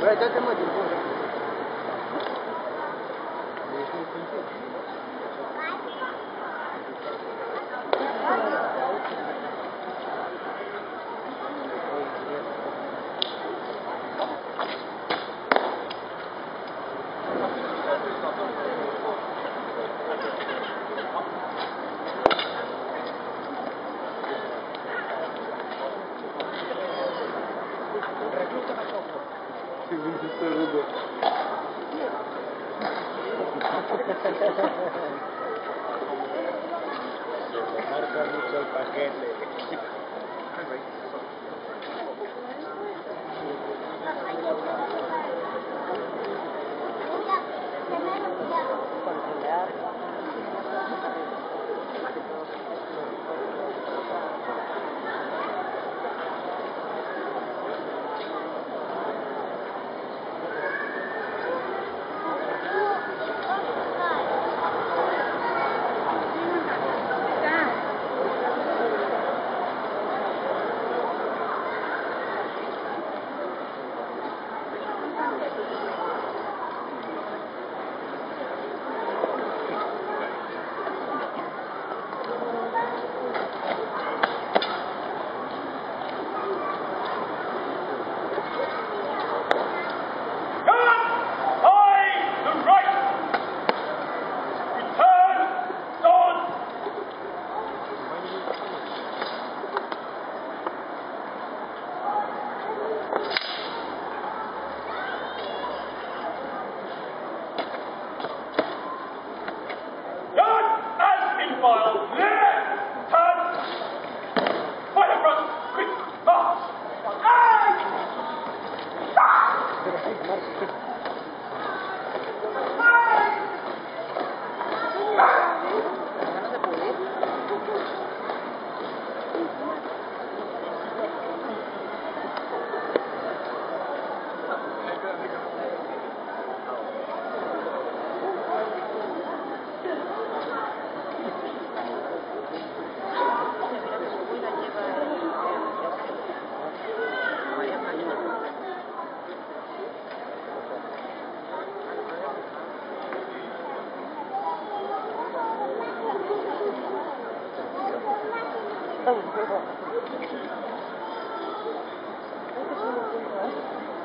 Да, это один тоже. Date mo din po. Marca mucho el paquete. 이거어떻 게?